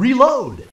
reload.